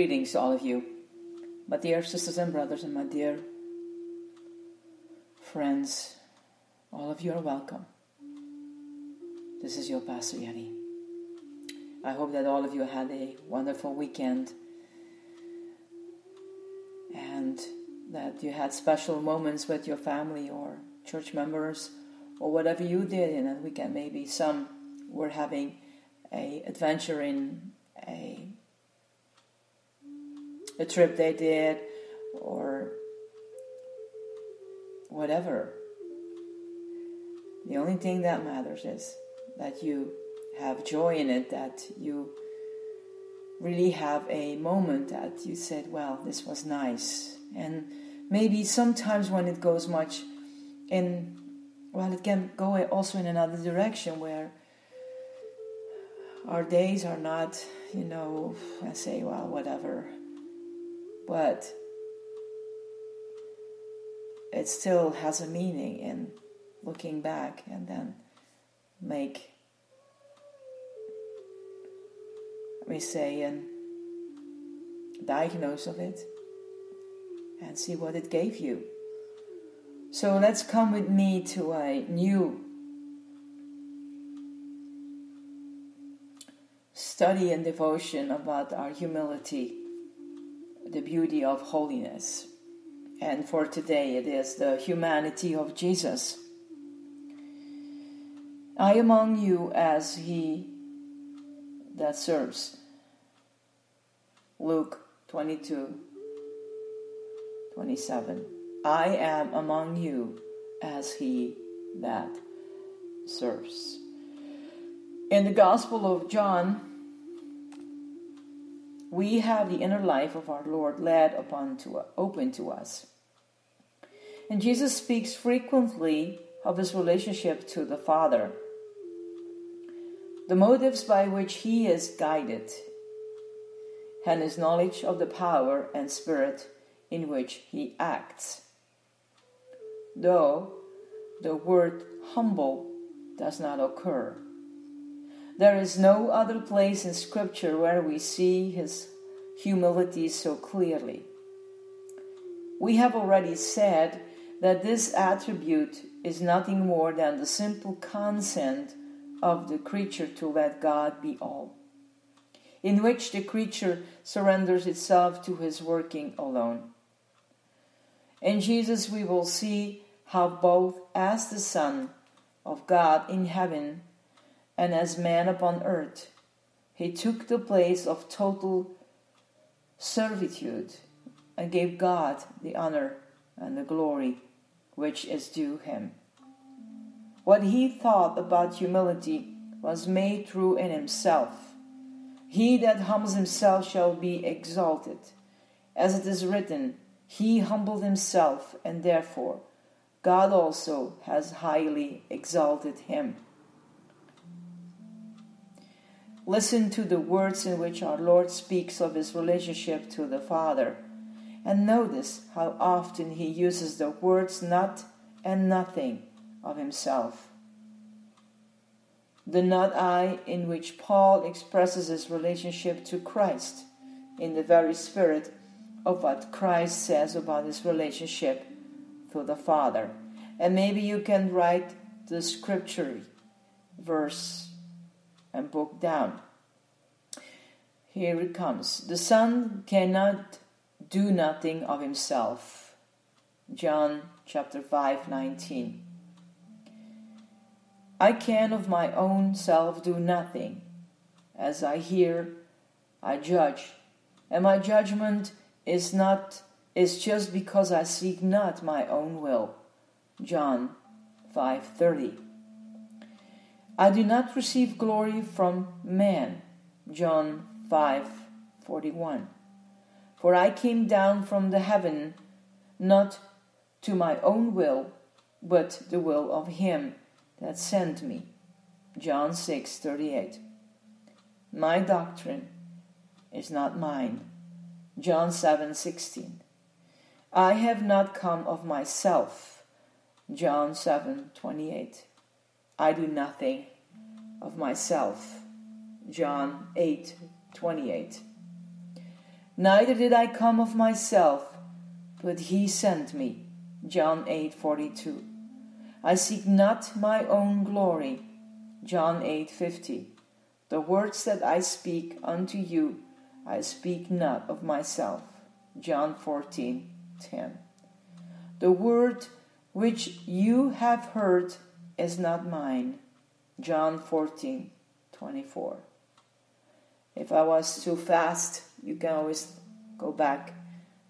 Greetings, to all of you, my dear sisters and brothers, and my dear friends. All of you are welcome. This is your Pastor Yanni. I hope that all of you had a wonderful weekend and that you had special moments with your family or church members or whatever you did in that weekend. Maybe some were having a adventure in a a trip they did or whatever. The only thing that matters is that you have joy in it, that you really have a moment that you said, well, this was nice. And maybe sometimes when it goes much in, well, it can go also in another direction where our days are not, you know, I say, well, whatever. But it still has a meaning in looking back and then make, me say, a diagnose of it and see what it gave you. So let's come with me to a new study and devotion about our humility, the beauty of holiness. And for today, it is the humanity of Jesus. I among you as he that serves. Luke 22 27. I am among you as he that serves. In the Gospel of John, we have the inner life of our Lord led upon to open to us. And Jesus speaks frequently of his relationship to the Father, the motives by which he is guided, and his knowledge of the power and spirit in which he acts. Though the word humble does not occur. There is no other place in Scripture where we see his humility so clearly. We have already said that this attribute is nothing more than the simple consent of the creature to let God be all, in which the creature surrenders itself to his working alone. In Jesus, we will see how both as the Son of God in heaven and as man upon earth, he took the place of total servitude and gave God the honor and the glory which is due him. What he thought about humility was made true in himself. He that humbles himself shall be exalted. As it is written, He humbled himself, and therefore God also has highly exalted him. Listen to the words in which our Lord speaks of his relationship to the Father, and notice how often he uses the words not and nothing of himself. The not I in which Paul expresses his relationship to Christ in the very spirit of what Christ says about his relationship to the Father. And maybe you can write the scripture verse and book down. Here it comes. The Son cannot do nothing of himself. John chapter 5, 19. I can of my own self do nothing. As I hear, I judge, and my judgment is not is just because I seek not my own will. John 5:30. I do not receive glory from man. John 5:41. For I came down from the heaven not to my own will, but the will of him that sent me. John 6:38. My doctrine is not mine. John 7:16. I have not come of myself. John 7:28. I do nothing of myself. John 8 28. Neither did I come of myself, but he sent me. John 8:42. I seek not my own glory. John 8:50. The words that I speak unto you, I speak not of myself. John 14:10. The word which you have heard is not mine. John 14:24. If I was too fast, you can always go back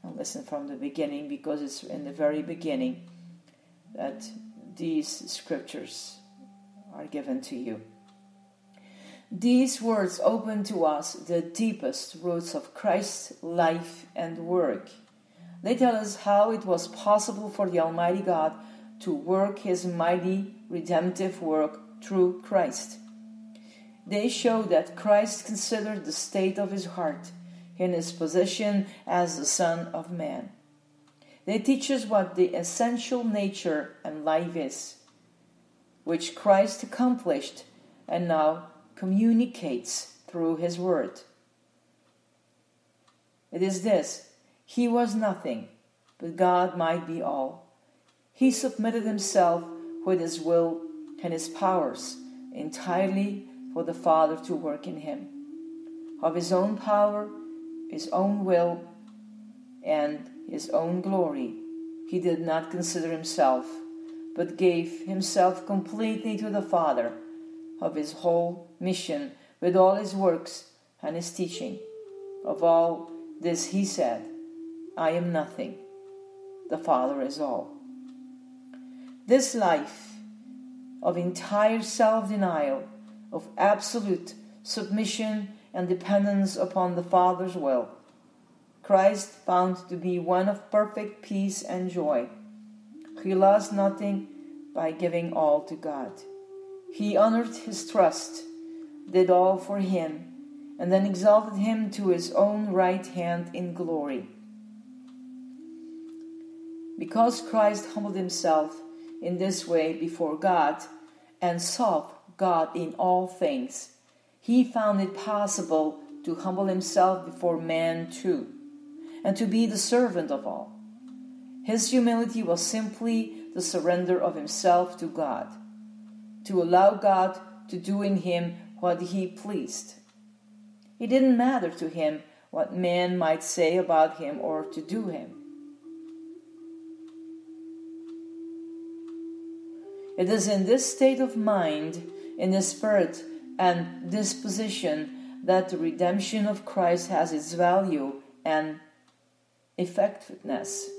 and listen from the beginning because it's in the very beginning that these scriptures are given to you. These words open to us the deepest roots of Christ's life and work. They tell us how it was possible for the Almighty God to work His mighty redemptive work through Christ. They show that Christ considered the state of his heart in his position as the Son of Man. They teach us what the essential nature and life is, which Christ accomplished and now communicates through his word. It is this He was nothing, but God might be all. He submitted himself with his will and his powers entirely for the Father to work in him. Of his own power, his own will, and his own glory, he did not consider himself, but gave himself completely to the Father of his whole mission with all his works and his teaching. Of all this he said, I am nothing, the Father is all. This life of entire self denial, of absolute submission and dependence upon the Father's will, Christ found to be one of perfect peace and joy. He lost nothing by giving all to God. He honored his trust, did all for him, and then exalted him to his own right hand in glory. Because Christ humbled himself in this way before God and sought God in all things, he found it possible to humble himself before man too, and to be the servant of all. His humility was simply the surrender of himself to God to allow God to do in him what he pleased. It didn't matter to him what man might say about him or to do him. It is in this state of mind, in the spirit and disposition, that the redemption of Christ has its value and effectiveness.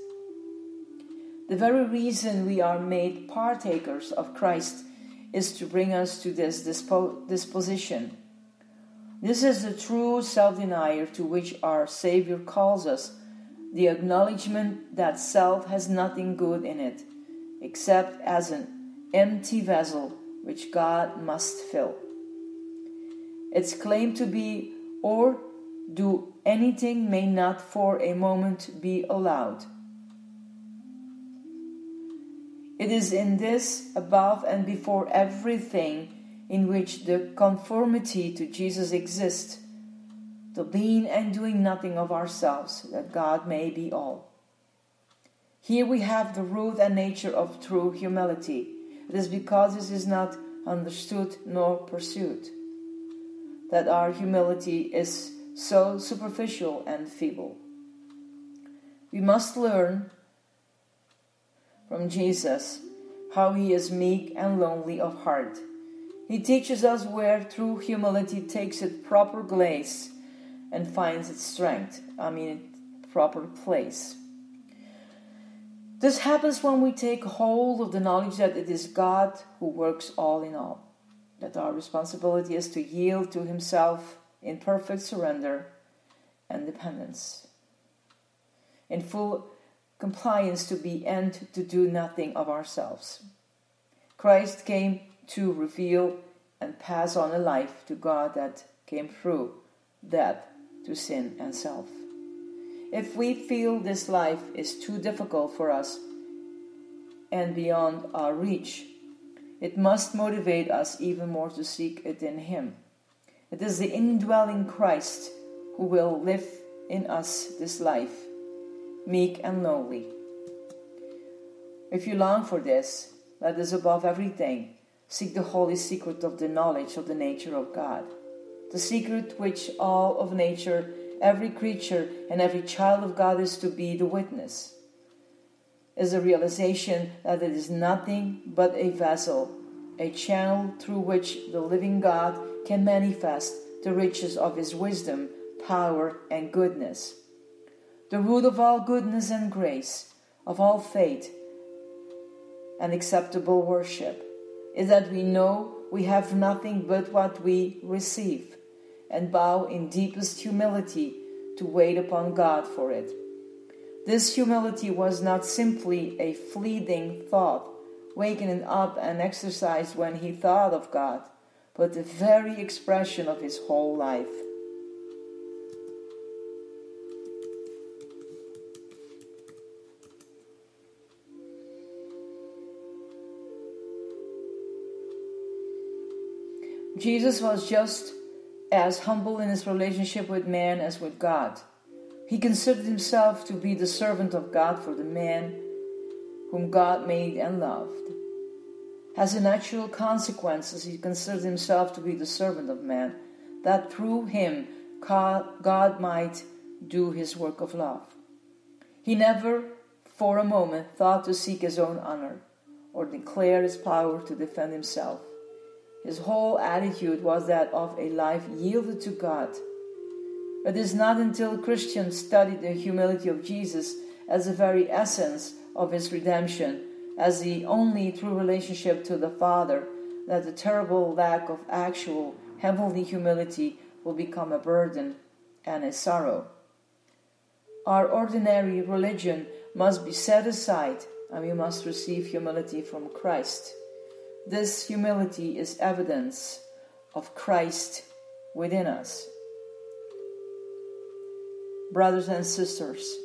The very reason we are made partakers of Christ is to bring us to this dispo- disposition. This is the true self denial to which our Savior calls us the acknowledgement that self has nothing good in it except as an empty vessel which God must fill. Its claim to be or do anything may not for a moment be allowed. It is in this, above and before everything, in which the conformity to Jesus exists, the being and doing nothing of ourselves, that God may be all. Here we have the root and nature of true humility. It is because this is not understood nor pursued that our humility is so superficial and feeble. We must learn from Jesus how he is meek and lonely of heart. He teaches us where true humility takes its proper place and finds its strength, I mean, proper place. This happens when we take hold of the knowledge that it is God who works all in all, that our responsibility is to yield to Himself in perfect surrender and dependence. In full compliance to be and to do nothing of ourselves. Christ came to reveal and pass on a life to God that came through death to sin and self. If we feel this life is too difficult for us and beyond our reach, it must motivate us even more to seek it in Him. It is the indwelling Christ who will live in us this life, meek and lowly. If you long for this, let us above everything seek the holy secret of the knowledge of the nature of God, the secret which all of nature, every creature, and every child of God is to be the witness, is a realization that it is nothing but a vessel, a channel through which the living God can manifest the riches of his wisdom, power, and goodness. The root of all goodness and grace, of all faith and acceptable worship is that we know we have nothing but what we receive and bow in deepest humility to wait upon God for it. This humility was not simply a fleeting thought, wakening up and exercised when he thought of God, but the very expression of his whole life. Jesus was just as humble in his relationship with man as with God. He considered himself to be the servant of God for the man whom God made and loved. As a natural consequence, he considered himself to be the servant of man, that through him God might do his work of love. He never for a moment thought to seek his own honor or declare his power to defend himself. His whole attitude was that of a life yielded to God. It is not until Christians study the humility of Jesus as the very essence of his redemption, as the only true relationship to the Father, that the terrible lack of actual heavenly humility will become a burden and a sorrow. Our ordinary religion must be set aside and we must receive humility from Christ. This humility is evidence of Christ within us. Brothers and sisters,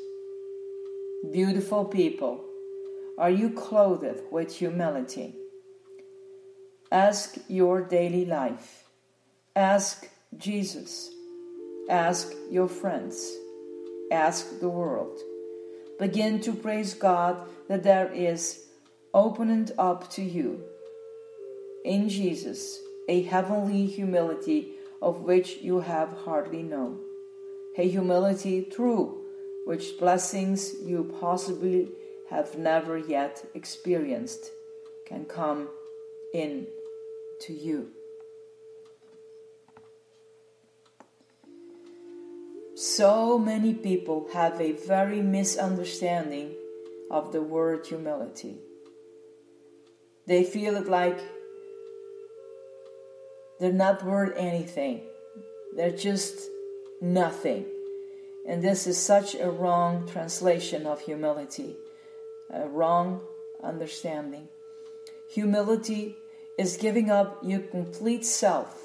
beautiful people, are you clothed with humility? Ask your daily life. Ask Jesus. Ask your friends. Ask the world. Begin to praise God that there is opened up to you in Jesus a heavenly humility of which you have hardly known, a humility through which blessings you possibly have never yet experienced can come in to you. So many people have a very misunderstanding of the word humility. They feel it like they're not worth anything. They're just nothing. And this is such a wrong translation of humility, a wrong understanding. Humility is giving up your complete self.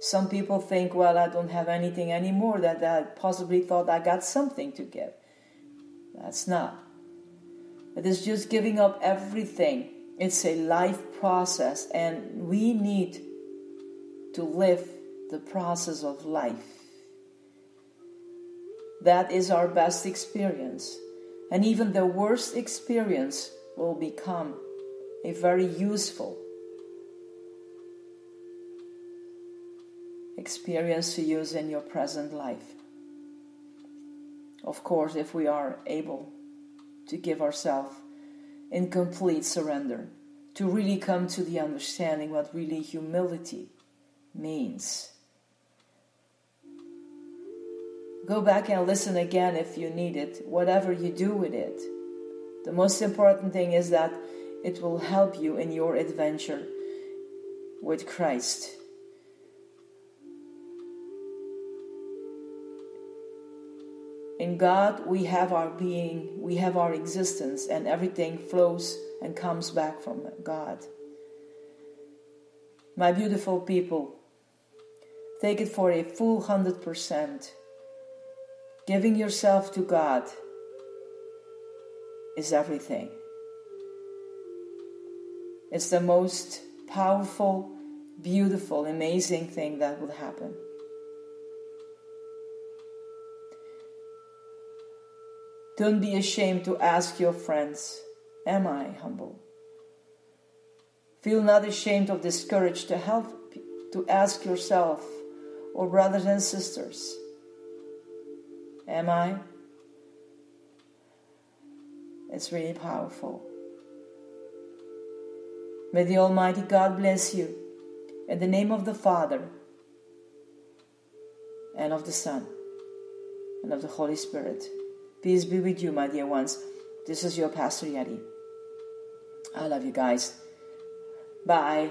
Some people think, well, I don't have anything anymore, that I possibly thought I got something to give. That's not. It is just giving up everything. It's a life process, and we need to live the process of life. That is our best experience. And even the worst experience will become a very useful experience to use in your present life. Of course, if we are able to give ourselves in complete surrender, to really come to the understanding what really humility means. Go back and listen again if you need it, whatever you do with it. The most important thing is that it will help you in your adventure with Christ. In God, we have our being, we have our existence, and everything flows and comes back from God. My beautiful people, Take it for a full 100%. Giving yourself to God is everything. It's the most powerful, beautiful, amazing thing that will happen. Don't be ashamed to ask your friends, Am I humble? Feel not ashamed or discouraged to help to ask yourself or brothers and sisters, Am I? It's really powerful. May the Almighty God bless you. In the name of the Father, and of the Son, and of the Holy Spirit. Peace be with you, my dear ones. This is your Pastor Yadi. I love you guys. Bye.